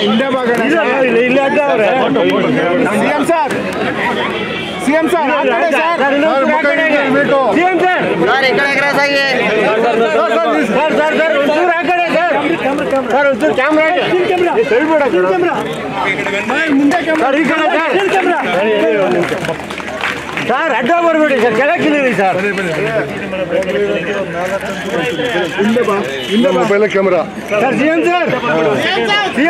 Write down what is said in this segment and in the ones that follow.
ಹಿಂದೆ ಬಾಗಣ ಇಲ್ಲಿ ಅಡ್ಡ ಅವ್ರೆ ಸಿಎಂ ಸರ್ ಸಿಎಂ ಸರ್ ಆ ಕಡೆ ಸರ್ ಸಿಎಂ ಸರ್ ಸರ್ ಈ ಕಡೆ ಕ್ರಾಸ್ ಆಗಿ ಸರ್ ಸರ್ ಸರ್ ಒಂಚೂರು ಆ ಕಡೆ ಸರ್ ಸರ್ ಒಂಚೂರು ಕ್ಯಾಮ್ರಾ ಹೇಳ್ಬೇಡ ಸರ್ ಈ ಕಡೆ ಸರ್ ಹೇಳಿ, ಹೇಳಿ, ಒಂದ್ ನಿಮಿಷ. ಸರ್ ಅಡ್ಡ ಬರಬೇಡಿ ಸರ್ ಕೆಳಗೆ ಇಳಿರಿ ಸರ್ ಹಿಂದೆ ಬಾ ಹಿಂದೆ ಬಾ mobile camera sir C M sir C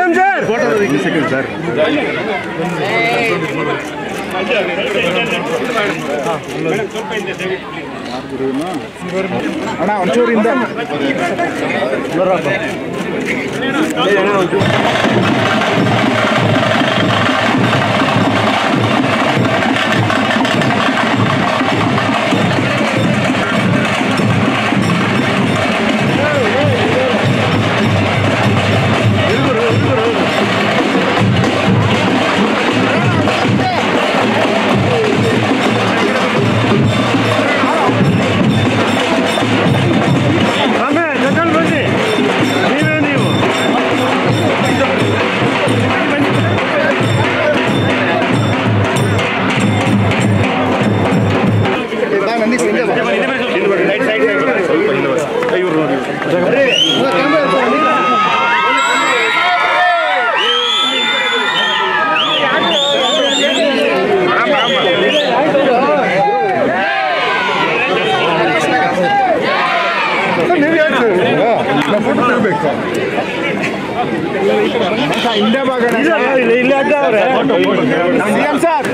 CM sir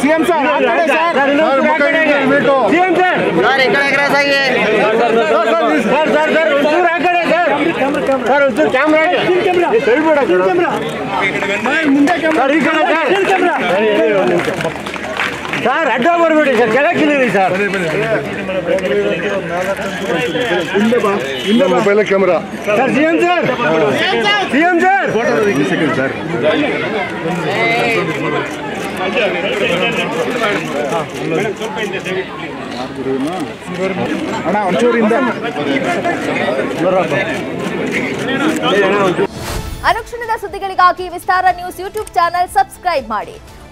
CM sir ಆ ಕಡೆ ಸರ್ ಸಿಎಂ ಸರ್ ಸರ್ ಈ ಕಡೆ ಕ್ರಾಸ್ ಆಗಿ ಸರ್ ಸರ್ ಸರ್ ಒಂಚೂರು ಆ ಕಡೆ ಸರ್ ಸರ್ ಒಂಚೂರು ಕ್ಯಾಮ್ರಾ ಹೇಳ್ಬೇಡ ಸರ್ ಈ ಕಡೆ ಸರ್ ಹೇಳಿ, ಹೇಳಿ, ಒಂದ್ ನಿಮಿಷ. ಸರ್ ಅಡ್ಡ ಬರಬೇಡಿ ಸರ್ ಇಳಿರಿ ಸರ್. ಹಿಂದೆ mobile camera. Sir C M sir. C M sir. ಅಣ್ಣ ಹಿಂದೆ. ಅನುಕ್ಷಣದ ಸುದ್ದಿಗಳಿಗಾಗಿ Vistara news YouTube channel subscribe ಮಾಡಿ.